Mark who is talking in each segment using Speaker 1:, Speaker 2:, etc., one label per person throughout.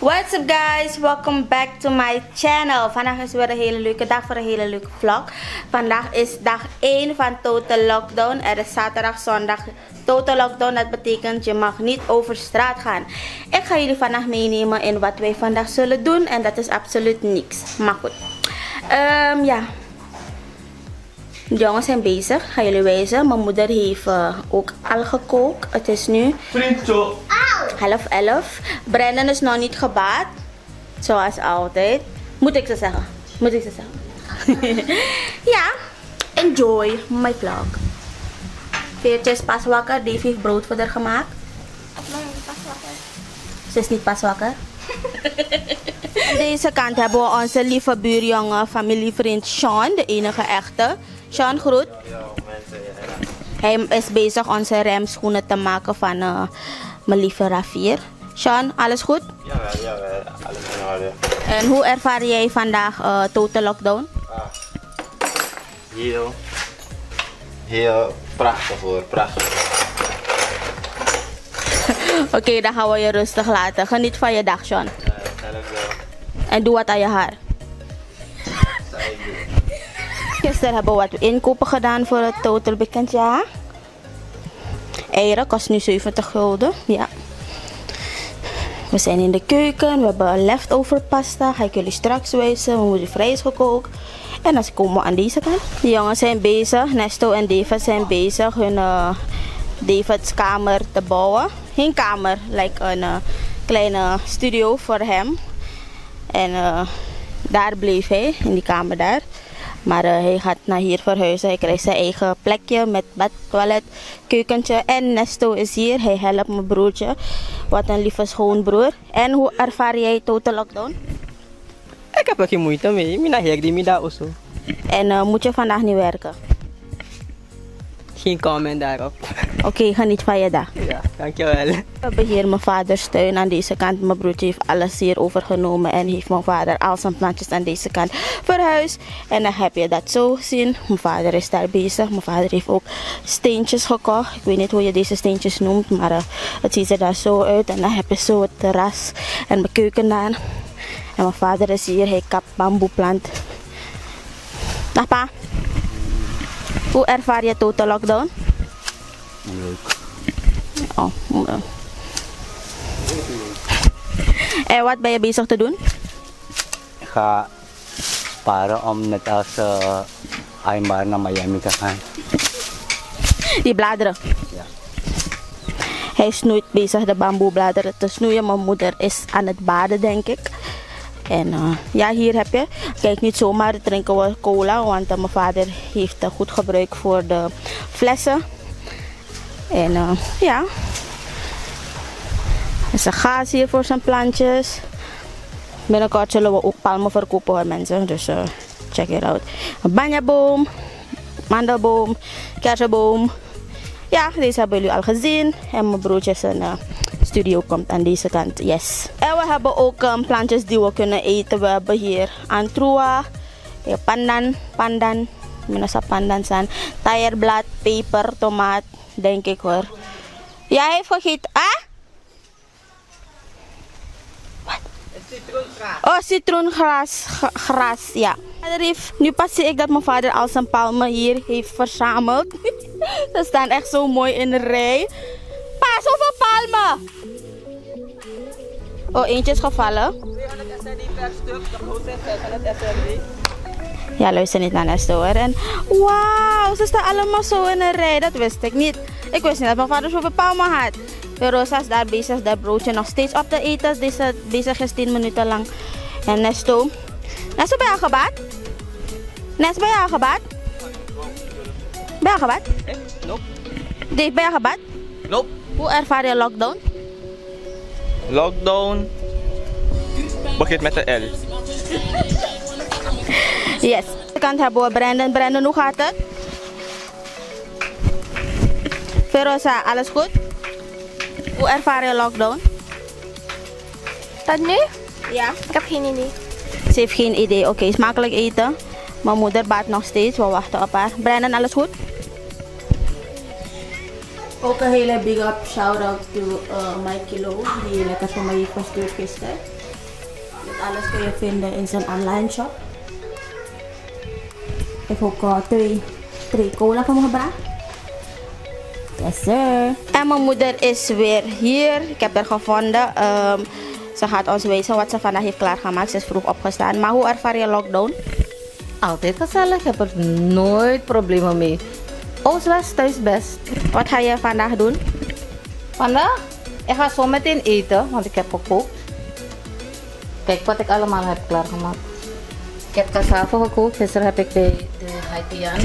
Speaker 1: What's up guys? Welcome back to my channel. Vandaag is weer een hele leuke dag voor een hele leuke vlog. Vandaag is dag 1 van Total Lockdown. Er is zaterdag, zondag Total Lockdown. Dat betekent je mag niet over straat gaan. Ik ga jullie vandaag meenemen in wat wij vandaag zullen doen. En dat is absoluut niks. Maar goed. Um, ja. De jongens zijn bezig. Ga jullie wijzen. Mijn moeder heeft uh, ook al gekookt. Het is nu... half elf. Brandon is nog niet gebaat. Zoals altijd. Moet ik ze zeggen? Moet ik ze zeggen? ja. Enjoy my vlog. Veertje is pas wakker. Dave heeft brood voor haar gemaakt. Ze is niet pas wakker. Aan deze kant hebben we onze lieve buurjongen, familievriend Sean, de enige echte. Sean, groet. Hij is bezig onze remschoenen te maken van uh, mijn lieve Ravier. Sean, alles goed?
Speaker 2: Jawel, jawel. Alles in orde.
Speaker 1: En hoe ervaar jij vandaag uh, total lockdown?
Speaker 2: Ah. Heel, heel prachtig hoor, prachtig.
Speaker 1: Oké, okay, dan gaan we je rustig laten. Geniet van je dag, Sean.
Speaker 2: Ja.
Speaker 1: En doe wat aan je haar.
Speaker 2: Zou ik doen.
Speaker 1: Gisteren hebben we wat inkopen gedaan voor het total bekend, ja. Eieren kost nu 70 gulden, ja. We zijn in de keuken, we hebben leftover pasta. Ga ik jullie straks wijzen, we moeten vrijs gekookt. En dan komen we aan deze kant. De jongens zijn bezig, Nesto en David zijn bezig hun uh, Davids kamer te bouwen. Geen kamer, like een uh, kleine studio voor hem. En uh, daar bleef hij, in die kamer daar. Maar uh, hij gaat naar hier verhuizen. Hij krijgt zijn eigen plekje met bad, toilet, keukentje. En Nesto is hier. Hij helpt mijn broertje. Wat een lieve schoonbroer. En hoe ervaar jij total lockdown?
Speaker 3: Ik heb er geen moeite mee. Mina hek die mida osso.
Speaker 1: En uh, moet je vandaag niet werken?
Speaker 3: Geen comment daarop.
Speaker 1: Oké, okay, geniet van je dag.
Speaker 3: Ja, dankjewel.
Speaker 1: We hebben hier mijn vaders tuin aan deze kant. Mijn broertje heeft alles hier overgenomen. En heeft mijn vader al zijn plantjes aan deze kant verhuisd. En dan heb je dat zo zien. Mijn vader is daar bezig. Mijn vader heeft ook steentjes gekocht. Ik weet niet hoe je deze steentjes noemt. Maar uh, het ziet er daar zo uit. En dan heb je zo het terras en mijn keuken daar. En mijn vader is hier. Hij kapt bamboeplant. Dag pa. Hoe ervaar je total lockdown?
Speaker 2: Leuk.
Speaker 1: Oh, uh. En wat ben je bezig te doen?
Speaker 4: Ik ga sparen om net als uh, Aymar naar Miami te gaan.
Speaker 1: Die bladeren?
Speaker 4: Ja.
Speaker 1: Hij snoeit bezig de bamboebladeren te snoeien. Mijn moeder is aan het baden, denk ik. En uh, ja, hier heb je. Kijk, niet zomaar drinken we cola, want uh, mijn vader heeft goed gebruik voor de flessen. En uh, ja. Is een gaas hier voor zijn plantjes. Binnenkort zullen we ook palmen verkopen hoor mensen. Dus check it out. Banjaboom, mandelboom, kersenboom. Ja, deze hebben jullie al gezien. En mijn broertje zijn uh, studio komt aan deze kant. Yes. En we hebben ook um, plantjes die we kunnen eten. We hebben hier antrua, pandan, pandan. Minasa pandan zijn. Taierblad, peper, tomaat. Denk ik hoor. Jij heeft gegeten, ah? Wat? Oh, citroengras, gras, ja. Nu pas zie ik dat mijn vader al zijn palmen hier heeft verzameld. Ze staan echt zo mooi in de rij. Oh, eentje is gevallen. Ja, luister niet naar Nesto hoor. En wauw, ze staan allemaal zo in een rij. Dat wist ik niet. Ik wist niet dat mijn vader zoveel palmen had. Rosa is daar bezig dat broodje nog steeds op te eten. Deze bezig is 10 minuten lang. En Nesto. Nesto, ben je al gebaat? Nes, ben je al gebaat? Ben je al gebaat?
Speaker 3: Nope.
Speaker 1: Dave, ben je al gebaat?
Speaker 3: Nope.
Speaker 1: Hoe ervaar je lockdown?
Speaker 3: Lockdown. Begint met de L.
Speaker 1: Yes. De kant hebben we Brandon. Brandon, hoe gaat het? Verosa, alles goed? Hoe ervaar je lockdown?
Speaker 5: Dat nu?
Speaker 1: Ja.
Speaker 5: Ik heb geen idee.
Speaker 1: Ze heeft geen idee. Oké, okay, smakelijk eten. Mijn moeder baat nog steeds. We wachten op haar. Brandon, alles goed? Ook een hele big up shout out to uh, Mike Kilo. Die lekker voor mij heeft gestuurd gisteren. alles kun je vinden in zijn online shop. Ik heb ook eh, twee, twee cola voor me gebracht. Yes sir. En mijn moeder is weer hier. Ik heb haar gevonden. Ehm, ze gaat ons wijzen wat ze vandaag heeft klaargemaakt. Ze is vroeg opgestaan. Maar hoe ervaar je lockdown?
Speaker 6: Altijd gezellig, ik heb er nooit problemen mee. Oost-West, thuis best.
Speaker 1: Wat ga je vandaag doen?
Speaker 6: Vandaag, ik ga zo meteen eten, want ik heb gekookt. Kijk wat ik allemaal heb klaargemaakt. Ik heb cassave gekookt, gisteren heb ik bij de Haitian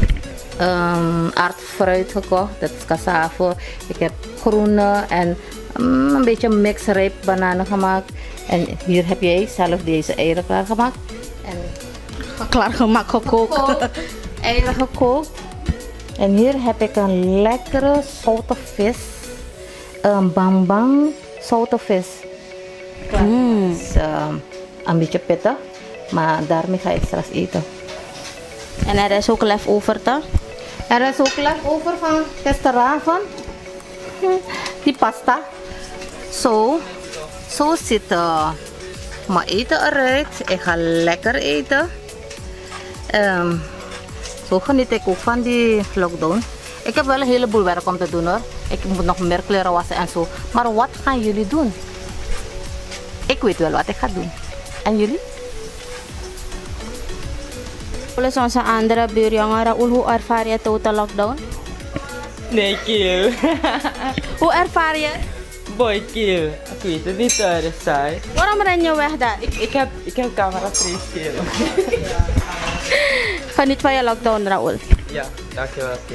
Speaker 6: um, aardfruit gekocht, dat is cassave. Ik heb groene en mm, een beetje mixrijp bananen gemaakt. En hier heb jij zelf deze eieren klaargemaakt. En
Speaker 1: Klaargemaakt, gekookt.
Speaker 6: gekookt, eieren gekookt. En hier heb ik een lekkere zoute vis. Een bambang zoute vis.
Speaker 1: Mm.
Speaker 6: Is ehm, een beetje pittig, maar daarmee ga ik straks eten.
Speaker 1: En er is ook leftover, toch?
Speaker 6: Er is ook leftover van gisteravond. Die pasta. Zo, zo ziet uh, mijn eten eruit. Ik ga lekker eten. Ehm, zo geniet ik ook van die lockdown. Ik heb wel een heleboel werk om te doen hoor. Ik moet nog meer kleren wassen en zo. Maar wat gaan jullie doen? Ik weet wel wat ik ga doen. En jullie?
Speaker 1: Plus onze andere buurjongen, Raoul, hoe ervaar je total lockdown?
Speaker 3: Nee, kill.
Speaker 1: Hoe ervaar je?
Speaker 3: Boy, kill. Ik weet het niet.
Speaker 1: Waarom ren je weg daar?
Speaker 3: Ik, ik heb, ik heb camera freeze, kill.
Speaker 1: Geniet van je lockdown, Raoul.
Speaker 3: ja, dankjewel.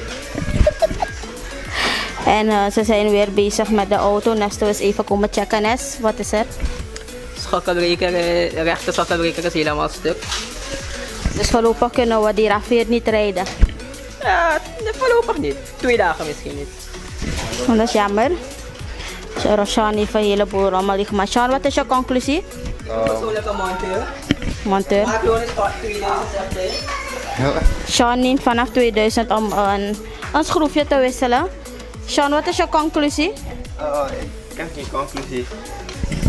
Speaker 1: En eh, ze zijn weer bezig met de auto. Nesto is even komen checken. Nes, wat is er?
Speaker 3: Schokkelbreker, eh, de rechter schokkelbreker is helemaal stuk.
Speaker 1: Dus voorlopig kunnen we die Raveer niet rijden.
Speaker 3: Ja, voorlopig niet. Twee dagen misschien niet.
Speaker 1: Want dat is jammer. Zo, Roshan heeft een heleboel rommel liggen. Maar Sean, wat is je conclusie?
Speaker 3: Persoonlijke monteur.
Speaker 1: Monteur.
Speaker 3: Maar gewoon is 2000
Speaker 1: Sean neemt vanaf 2000 om een, een schroefje te wisselen. Sean, wat is je conclusie?
Speaker 2: Oh, ik heb geen conclusie.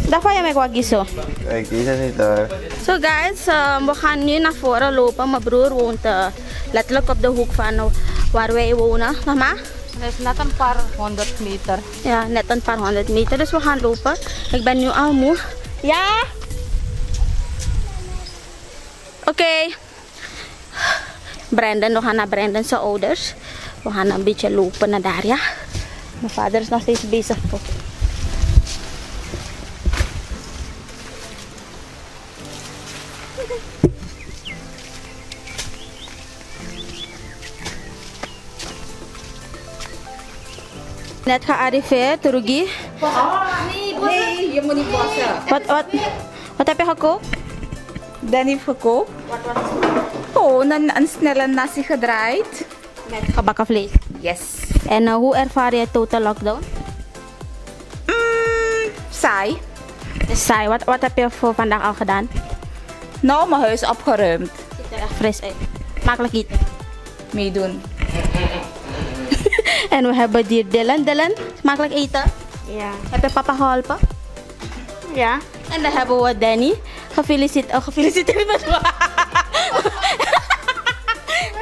Speaker 1: Daarvan je mij wat giso.
Speaker 2: Ik weet het niet hoor.
Speaker 1: So guys, eh, we gaan nu naar voren lopen. Mijn broer woont eh, letterlijk op de hoek van waar wij wonen. Mama?
Speaker 6: Het is net een paar honderd meter.
Speaker 1: Ja, net een paar honderd meter. Dus we gaan lopen. Ik ben nu al moe. Ja? Oké. Brandon, we gaan naar Brandon zijn ouders. We gaan een beetje lopen naar daar, ja? Mijn vader is nog steeds bezig. Net gearriveerd, Rugi.
Speaker 6: Nee, je moet niet wassen.
Speaker 1: Wat, wat, wat heb je gekookt?
Speaker 7: Dan heeft gekookt. Gewoon een, een snelle nasi gedraaid.
Speaker 1: Met gebakken vlees.
Speaker 7: Yes.
Speaker 1: En eh, hoe ervaar je total lockdown?
Speaker 7: Mm, saai.
Speaker 1: Het saai. Wat, wat heb je voor vandaag al gedaan?
Speaker 7: Nou, mijn huis opgeruimd.
Speaker 1: Ziet er echt fris uit. Makkelijk eten.
Speaker 7: Meedoen.
Speaker 1: En we hebben hier Dylan. Dylan, smakelijk eten?
Speaker 5: Ja.
Speaker 1: Heb je papa geholpen?
Speaker 5: Ja.
Speaker 1: En dan hebben we Danny. Gefeliciteerd. Oh, gefeliciteerd met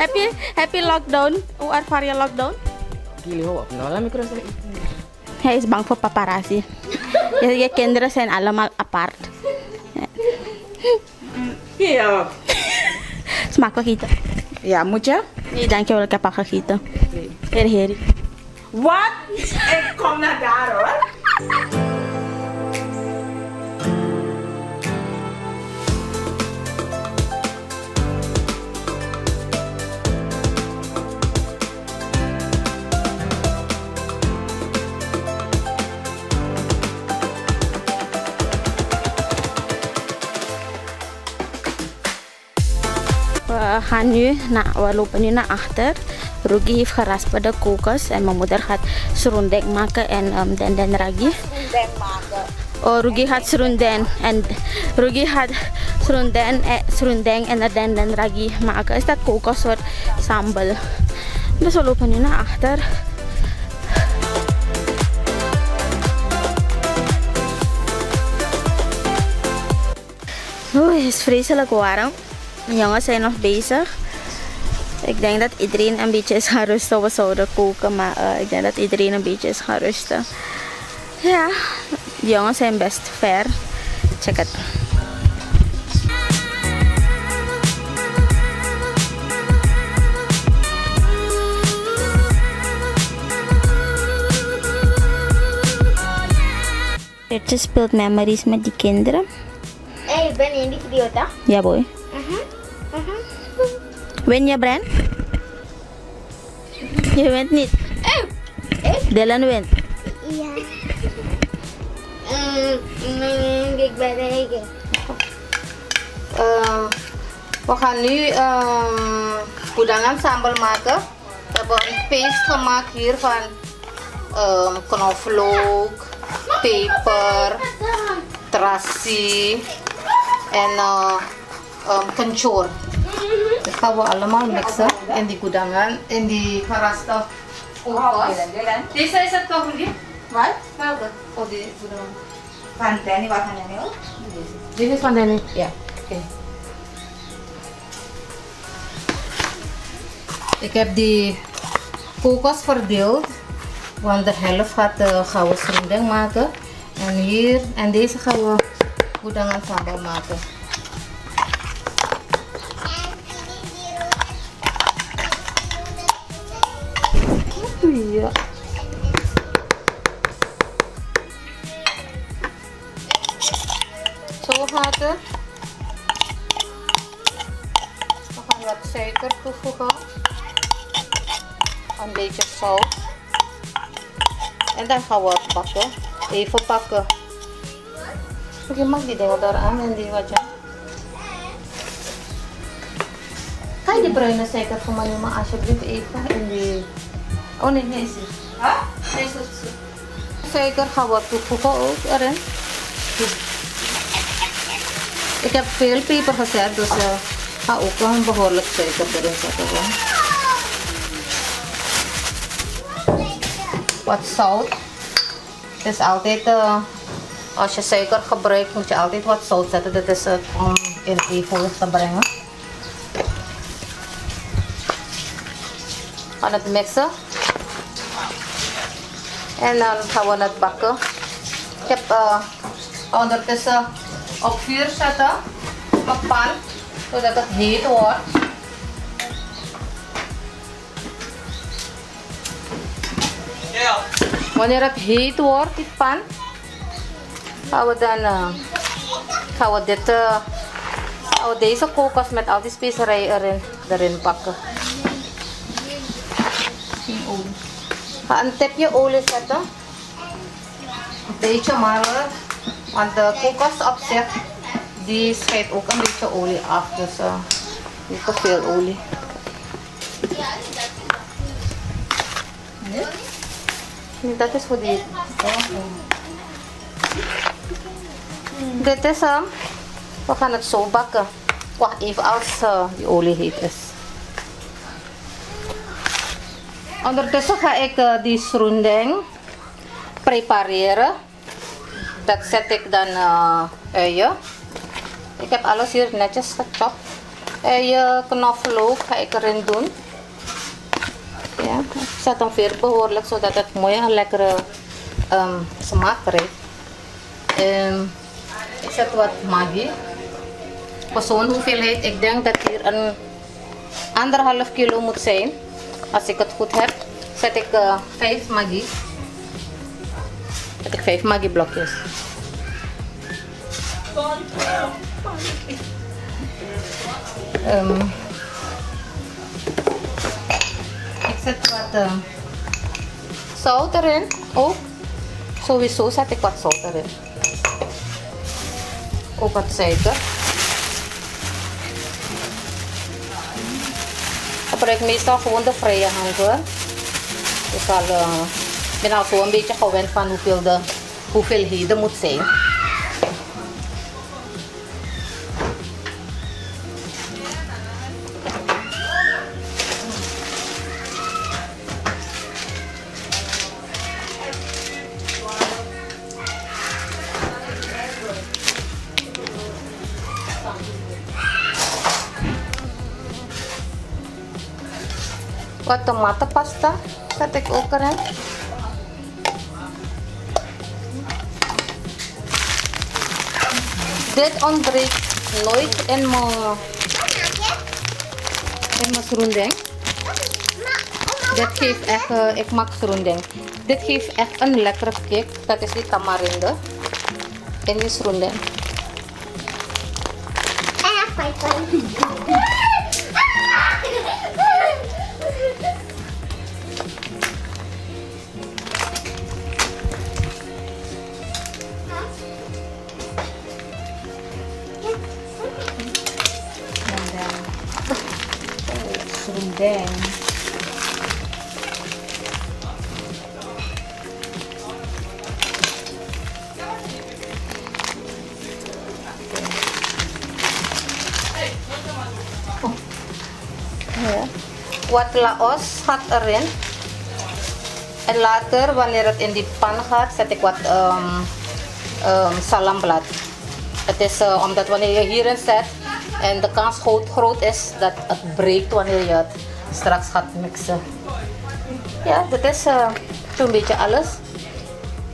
Speaker 1: heb, je, heb je lockdown? Hoe ervaar je lockdown?
Speaker 3: Jullie hoor op. Nou, laat me rustig.
Speaker 1: Hij is bang voor paparazzi. je, je kinderen zijn allemaal apart.
Speaker 7: Ja.
Speaker 1: Smakelijk eten.
Speaker 7: Ja, moet je?
Speaker 1: Nee, dankjewel. Ik heb al gegeten. Heer, heer.
Speaker 7: Wat? Ik kom naar daar
Speaker 1: We gaan nu naar, we lopen nu naar achter. Rugi heeft gerasperde kokos en mijn moeder gaat serundeng maken en um, denden ragi. Oh, Rugi gaat serundeng en Rugi gaat serundeng, eh, serundeng en denden ragi maken. Is dat kokos soort sambal? Dus we lopen nu naar achter. Oeh, is vreselijk warm. De jongens zijn nog bezig. Ik denk dat iedereen een beetje is gaan rusten. We zouden koken, maar eh, ik denk dat iedereen een beetje is gaan rusten. Ja, de jongens zijn best ver. Check het. Bertje speelt memories met die kinderen.
Speaker 8: Hey, ik ben in die video, toch?
Speaker 1: Ja, boy. Win je, Bren? Je wint niet. Dylan wint.
Speaker 8: Ja. Mm, ik ben eigen.
Speaker 6: Eh, we gaan nu uh, goedangan sambal maken. We hebben een paste gemaakt hier van ehm, knoflook, peper, terasi en uh, um, kencur. Dat gaan we allemaal mixen in die goedangan, in die kookwas. Deze is het toch niet? Wat? Welke? Oh, die.
Speaker 7: Van Danny, wat gaan jullie ook?
Speaker 6: Dit is van Danny? Ja. Oké. Ik heb die kokos verdeeld. Want de helft gaat, uh, gaan we maken. En hier, en deze gaan we goedangan sambal maken. En dan gaan we het bakken. Even pakken. Je mag die dingen eraan en die wat je. Kan je die bruine suiker voor mij nemen alsjeblieft even in die... Oh nee, nee, is het. Huh? Nee, is het. Suiker gaan we toevoegen ook erin. Ik heb veel peper gezet, dus uh, ga ook wel een behoorlijk suiker erin zetten. Wat zout. Het is altijd, uh, als je suiker gebruikt, moet je altijd wat zout zetten. Dit is het om in evenwicht te brengen. Gaan het mixen. En dan gaan we het bakken. Ik heb uh, ondertussen op vuur zetten. Mijn pan. Zodat het heet wordt. Wanneer het heet wordt, die pan. Gaan we dan uh, gaan we dit, uh, gaan we deze kokos met al die specerijen erin, erin bakken. Ga een tipje olie zetten. Een beetje maar want de kokos op zich, die scheidt ook een beetje olie af. Dus uh, niet te veel olie. Nee, dat is voor. Dit is hem. we gaan het zo bakken. Wacht even als uh, die olie heet is. Ondertussen ga ik uh, die serundeng prepareren. Dat zet ik dan uh, uien. Ik heb alles hier netjes gechopt. Uien, knoflook ga ik erin doen. Ja, ik zet hem weer behoorlijk zodat het mooi en lekkere um, smaak krijgt. Um, ik zet wat maggi. Voor zo'n hoeveelheid, ik denk dat hier een anderhalf kilo moet zijn. Als ik het goed heb, zet ik uh, 5 maggi. Zet ik 5 maggi blokjes. Um, wat uh, zout erin. Ook. Sowieso zet ik wat zout erin. Ook wat suiker. Ik gebruik meestal gewoon de vrije hand hoor. Ik al, uh, ben al een beetje gewend van hoeveel de hoeveelheden moet zijn. Wat tomatenpasta zet ik ook erin. Dit ontbreekt nooit in mijn, in mijn groending. Dit geeft echt, eh, ik maak groending. Dit geeft echt een lekkere kick. Dat is die tamarinde. In die groending.
Speaker 8: En fijn
Speaker 6: Wat laos gaat erin. En later, wanneer het in die pan gaat, zet ik wat ehm, ehm, salamblad. Het is eh, omdat wanneer je hierin zet en de kans groot is dat het breekt wanneer je het straks gaat mixen. Ja, dat is eh, zo'n beetje alles.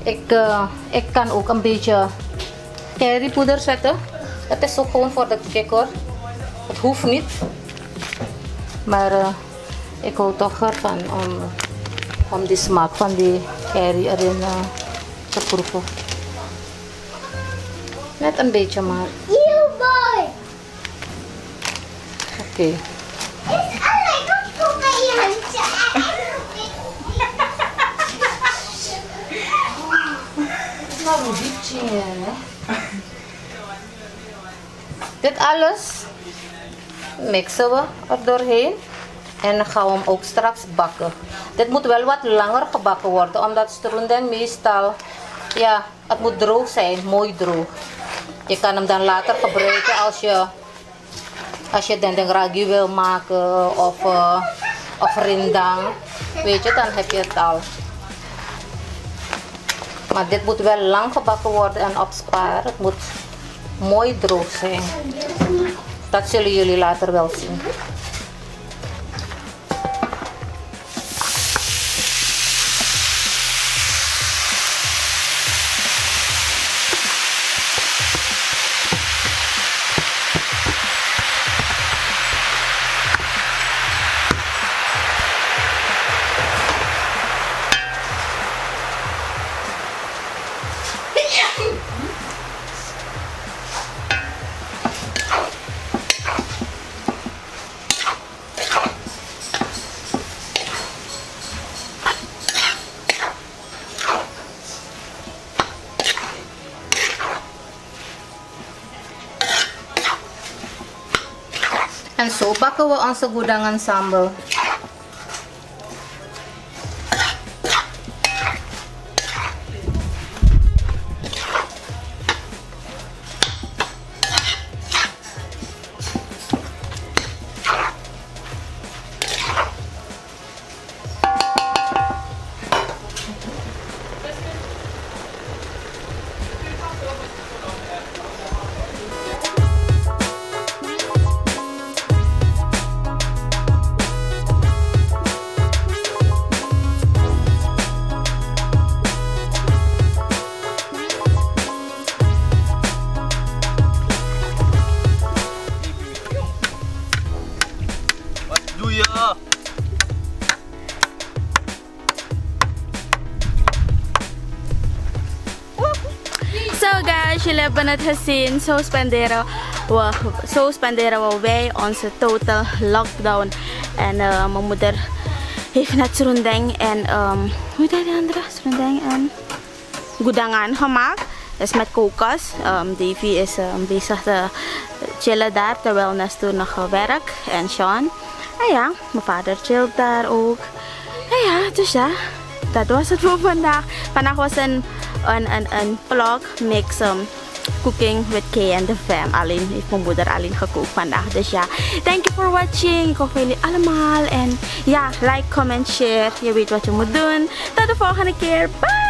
Speaker 6: Ik, eh, ik kan ook een beetje currypoeder zetten. Dat is ook gewoon voor de kick hoor. Het hoeft niet. Maar eh, ik hou toch ervan om, om die smaak van die curry erin te proeven. Net een beetje maar.
Speaker 8: You boy.
Speaker 6: Oké.
Speaker 8: Is alleen nog voor mij handje.
Speaker 6: Dit alles mixen we er doorheen. En dan gaan we hem ook straks bakken. Dit moet wel wat langer gebakken worden, omdat stroenden meestal, ja, het moet droog zijn, mooi droog. Je kan hem dan later gebruiken als je, als je dendeng wil maken of, eh, of rindang. Weet je, dan heb je het al. Maar dit moet wel lang gebakken worden en opsparen. Het moet mooi droog zijn. Dat zullen jullie later wel zien. Zo bakken we onze goedangan sambal.
Speaker 1: Jullie hebben het gezien. Zo we wij onze total lockdown. En eh, mijn moeder heeft net Srundeng en um, hoe heet die andere? Srundeng en Gudangan gemaakt. Dus met kokos. Um, Davy is um, bezig te chillen daar terwijl Nestor nog werkt. En Sean. En ja, mijn vader chillt daar ook. En ja, dus ja, dat was het voor vandaag. Vandaag was een, een, een, vlog mix um, cooking with Kay and the fam. Alleen heeft mijn moeder alleen gekookt vandaag. Dus ja, thank you for watching. Ik hoop jullie allemaal. En ja, like, comment, share. Je weet wat je moet doen. Tot de volgende keer. Bye!